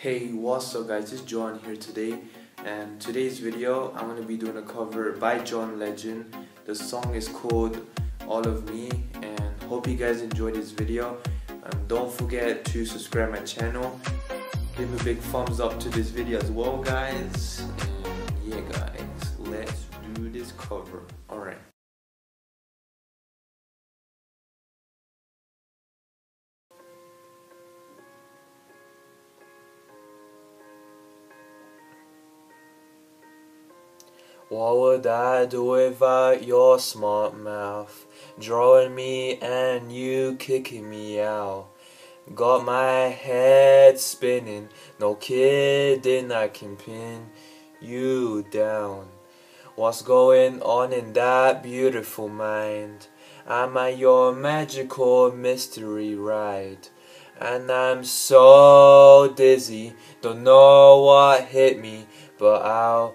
Hey what's up guys? It's Johan here today and today's video I'm to be doing a cover by John Legend. The song is called All of Me and hope you guys enjoyed this video. And don't forget to subscribe my channel. Give a big thumbs up to this video as well guys What would I do without your smart mouth? Drawing me and you kicking me out. Got my head spinning, no kidding, I can pin you down. What's going on in that beautiful mind? Am I your magical mystery ride? And I'm so dizzy, don't know what hit me, but I'll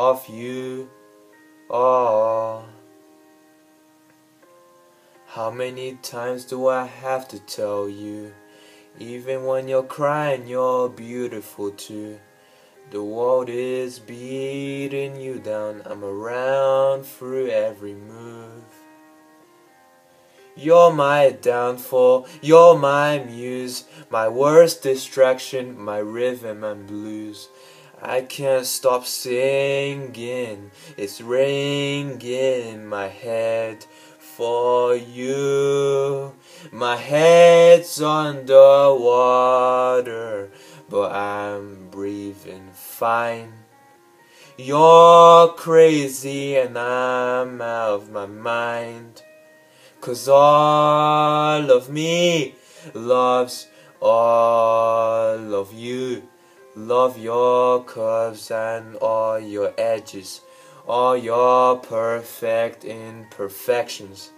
of you. All. How many times do I have to tell you? Even when you're crying, you're beautiful too. The world is beating you down. I'm around through every move. You're my downfall, you're my muse, my worst distraction, my rhythm and blues. I can't stop singing, it's ringing in my head for you. My head's underwater, but I'm breathing fine. You're crazy and I'm out of my mind. Cause all of me loves all of you. Love your curves and all your edges, all your perfect imperfections.